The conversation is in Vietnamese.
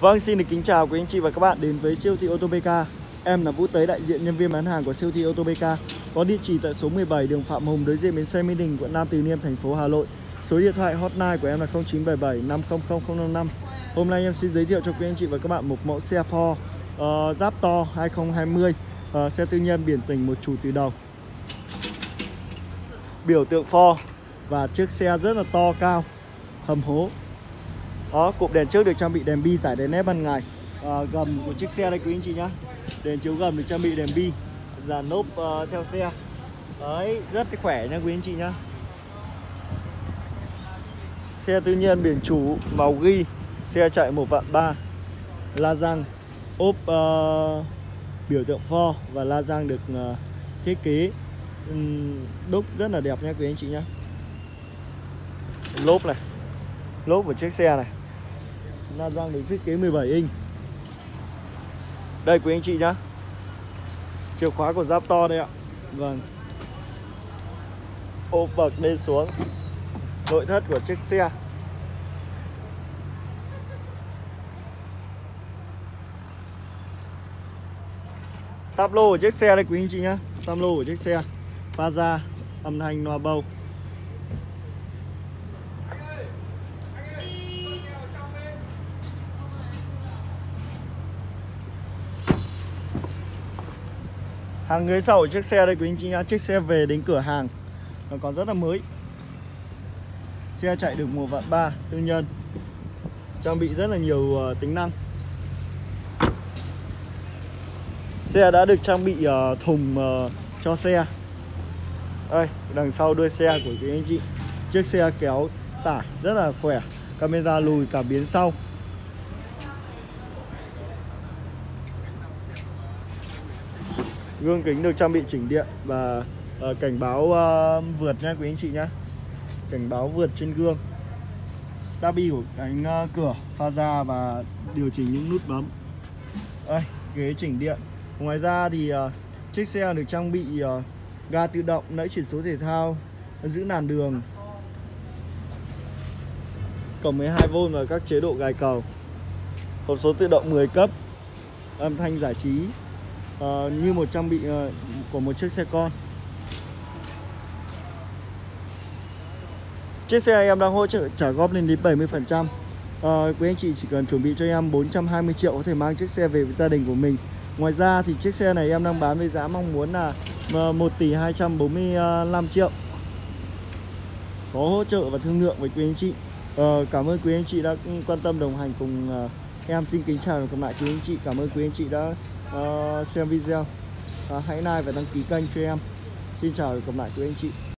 Vâng, xin được kính chào quý anh chị và các bạn đến với siêu thị ô tô BK. Em là Vũ Tới, đại diện nhân viên bán hàng của siêu thị ô tô BK. Có địa chỉ tại số 17 đường Phạm Hùng đối diện bến xe Mỹ Đình, quận Nam Từ Liêm, thành phố Hà Nội. Số điện thoại hotline của em là 0977 500 055. Hôm nay em xin giới thiệu cho quý anh chị và các bạn một mẫu xe Ford uh, Raptor 2020, uh, xe tư nhân biển tỉnh một chủ từ đầu. Biểu tượng Ford và chiếc xe rất là to cao, hầm hố đó cụm đèn trước được trang bị đèn bi giải đèn nét ban ngày. À, gầm của chiếc xe đây quý anh chị nhá. Đèn chiếu gầm được trang bị đèn bi dàn nốp uh, theo xe. Đấy rất khỏe nha quý anh chị nhá. Xe tư nhiên biển chủ màu ghi xe chạy một vạn ba. La răng ốp uh, biểu tượng Ford và la răng được uh, thiết kế um, đúc rất là đẹp nha quý anh chị nhá. Lốp này lốp của chiếc xe này. La răng được thiết kế 17 inch. Đây quý anh chị nhá. Chìa khóa của giáp to đây ạ. Vâng. Ô bậc lên xuống. Nội thất của chiếc xe. Táp lô của chiếc xe đây quý anh chị nhá. Táp lô của chiếc xe. Pha da Âm thanh loa bầu hàng ghế sau của chiếc xe đây quý anh chị nhá. Chiếc xe về đến cửa hàng. Nó còn rất là mới. Xe chạy được mùa vạn ba tư nhân. Trang bị rất là nhiều uh, tính năng. Xe đã được trang bị uh, thùng uh, cho xe. Đây đằng sau đuôi xe của quý anh chị. Chiếc xe kéo tải rất là khỏe. Camera lùi cả biến sau. Gương kính được trang bị chỉnh điện và uh, cảnh báo uh, vượt nha quý anh chị nhá, cảnh báo vượt trên gương. Tabi của cánh uh, cửa pha ra và điều chỉnh những nút bấm. Đây ghế chỉnh điện. Ngoài ra thì uh, chiếc xe được trang bị uh, ga tự động nãy chuyển số thể thao giữ làn đường. Cổng 12V và các chế độ gài cầu. Hộp số tự động 10 cấp âm thanh giải trí uh, như một trang bị uh, của một chiếc xe con. Chiếc xe em đang hỗ trợ trả góp lên đến 70% à, ờ, Quý anh chị chỉ cần chuẩn bị cho em 420 triệu có thể mang chiếc xe về với gia đình của mình. Ngoài ra thì chiếc xe này em đang bán với giá mong muốn là 1 tỷ 245 triệu. Có hỗ trợ và thương lượng với quý anh chị. À, Cảm ơn quý anh chị đã quan tâm đồng hành cùng em. Xin kính chào và gặp lại quý anh chị. Cảm ơn quý anh chị đã uh, xem video. Uh, hãy like và đăng ký kênh cho em. Xin chào và gặp lại quý anh chị.